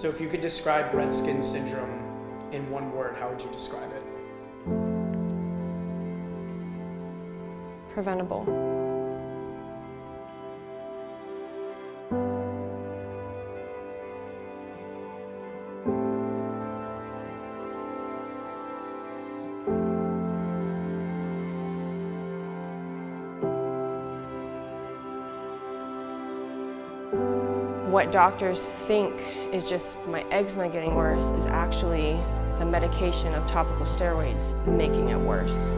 So if you could describe red skin syndrome in one word, how would you describe it? Preventable. What doctors think is just my eczema getting worse is actually the medication of topical steroids making it worse.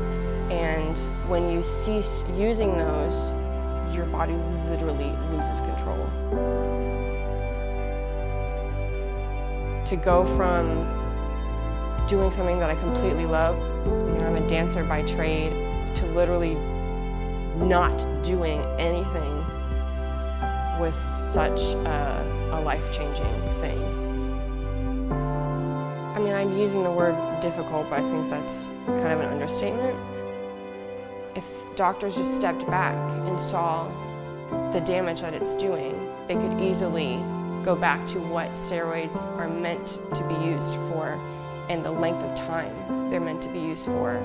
And when you cease using those, your body literally loses control. To go from doing something that I completely love, I mean, I'm a dancer by trade, to literally not doing anything was such a, a life-changing thing. I mean, I'm using the word difficult, but I think that's kind of an understatement. If doctors just stepped back and saw the damage that it's doing, they could easily go back to what steroids are meant to be used for and the length of time they're meant to be used for.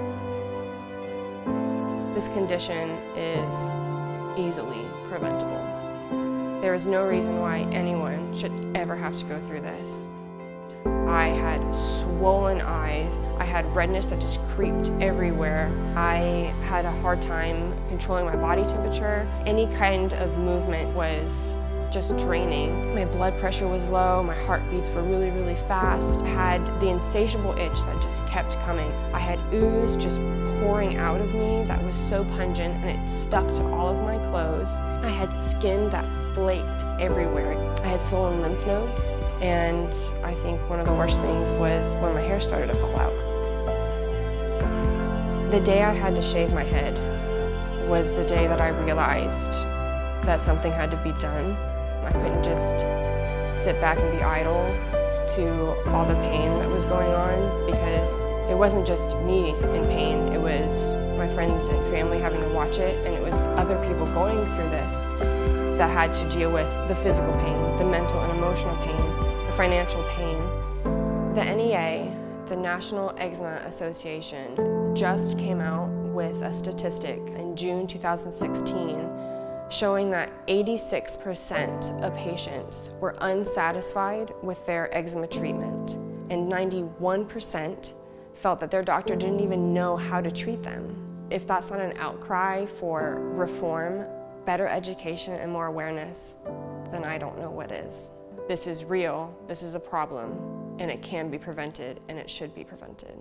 This condition is easily preventable. There is no reason why anyone should ever have to go through this. I had swollen eyes. I had redness that just creeped everywhere. I had a hard time controlling my body temperature. Any kind of movement was just draining. My blood pressure was low, my heartbeats were really, really fast. I had the insatiable itch that just kept coming. I had ooze just pouring out of me that was so pungent and it stuck to all of my clothes. I had skin that flaked everywhere. I had swollen lymph nodes and I think one of the worst things was when my hair started to fall out. The day I had to shave my head was the day that I realized that something had to be done. I couldn't just sit back and be idle to all the pain that was going on because it wasn't just me in pain, it was my friends and family having to watch it and it was other people going through this that had to deal with the physical pain, the mental and emotional pain, the financial pain. The NEA, the National Eczema Association, just came out with a statistic in June 2016 showing that 86% of patients were unsatisfied with their eczema treatment and 91% felt that their doctor didn't even know how to treat them. If that's not an outcry for reform, better education and more awareness, then I don't know what is. This is real, this is a problem, and it can be prevented, and it should be prevented.